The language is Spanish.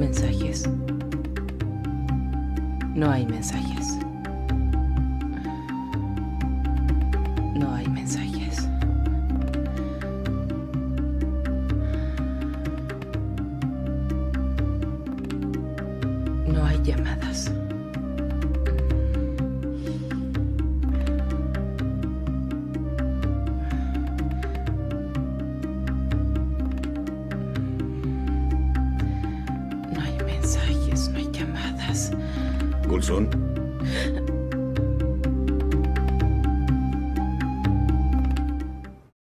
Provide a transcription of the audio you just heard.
Mensajes. No hay mensajes. No hay mensajes. No hay llamadas. No hay mensajes, no hay llamadas. Coulson,